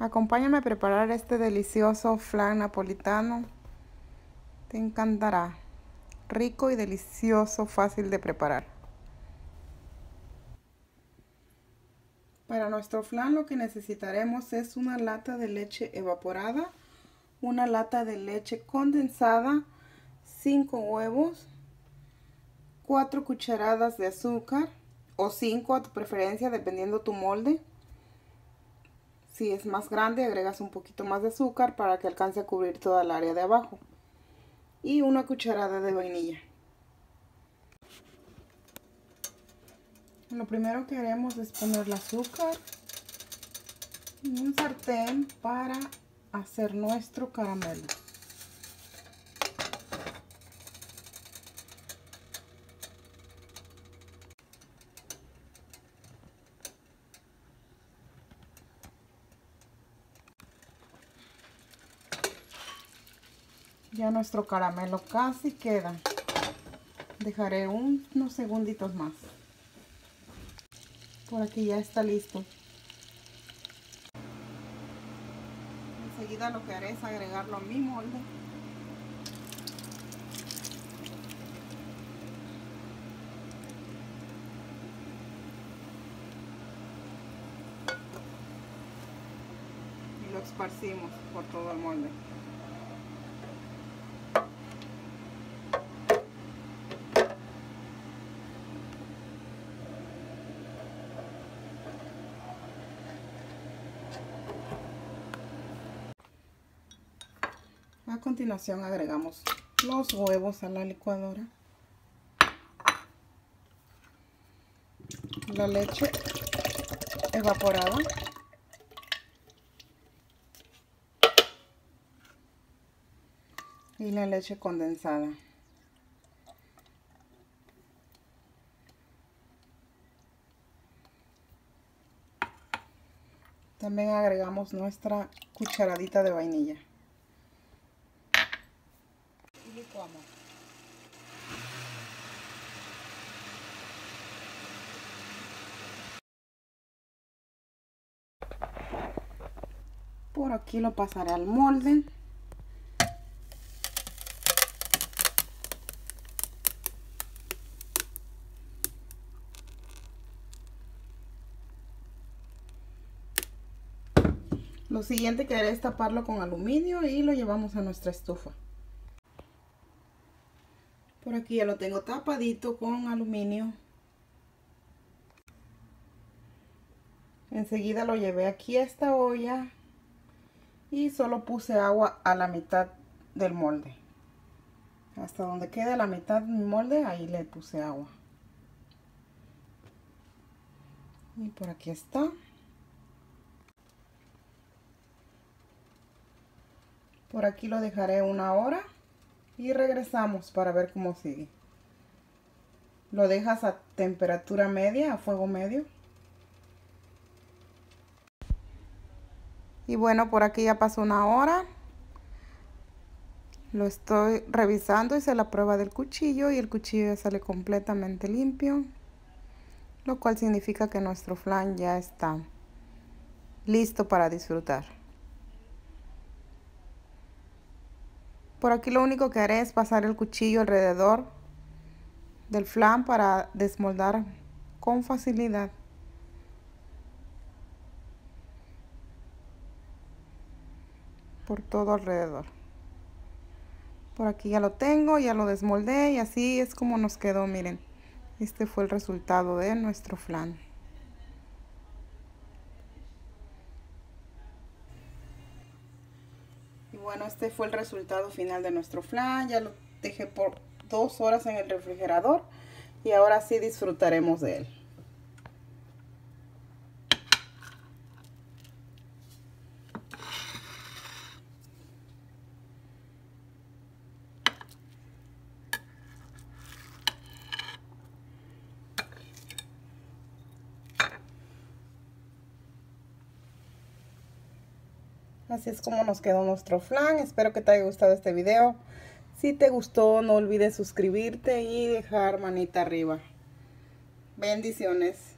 Acompáñame a preparar este delicioso flan napolitano. Te encantará. Rico y delicioso, fácil de preparar. Para nuestro flan lo que necesitaremos es una lata de leche evaporada, una lata de leche condensada, 5 huevos, 4 cucharadas de azúcar o 5 a tu preferencia dependiendo tu molde. Si es más grande, agregas un poquito más de azúcar para que alcance a cubrir toda el área de abajo. Y una cucharada de vainilla. Lo primero que haremos es poner el azúcar en un sartén para hacer nuestro caramelo. Ya nuestro caramelo casi queda. Dejaré unos segunditos más. Por aquí ya está listo. Enseguida lo que haré es agregarlo a mi molde. Y lo esparcimos por todo el molde. A continuación agregamos los huevos a la licuadora. La leche evaporada. Y la leche condensada. También agregamos nuestra cucharadita de vainilla. Por aquí lo pasaré al molde. Lo siguiente que haré es taparlo con aluminio y lo llevamos a nuestra estufa. Por aquí ya lo tengo tapadito con aluminio. Enseguida lo llevé aquí a esta olla y solo puse agua a la mitad del molde. Hasta donde queda la mitad del molde, ahí le puse agua. Y por aquí está. Por aquí lo dejaré una hora y regresamos para ver cómo sigue. Lo dejas a temperatura media, a fuego medio. Y bueno, por aquí ya pasó una hora. Lo estoy revisando, hice la prueba del cuchillo y el cuchillo sale completamente limpio. Lo cual significa que nuestro flan ya está listo para disfrutar. Por aquí lo único que haré es pasar el cuchillo alrededor del flan para desmoldar con facilidad. Por todo alrededor. Por aquí ya lo tengo, ya lo desmoldé y así es como nos quedó, miren. Este fue el resultado de nuestro flan. Este fue el resultado final de nuestro flan. Ya lo dejé por dos horas en el refrigerador y ahora sí disfrutaremos de él. Así es como nos quedó nuestro flan. Espero que te haya gustado este video. Si te gustó, no olvides suscribirte y dejar manita arriba. Bendiciones.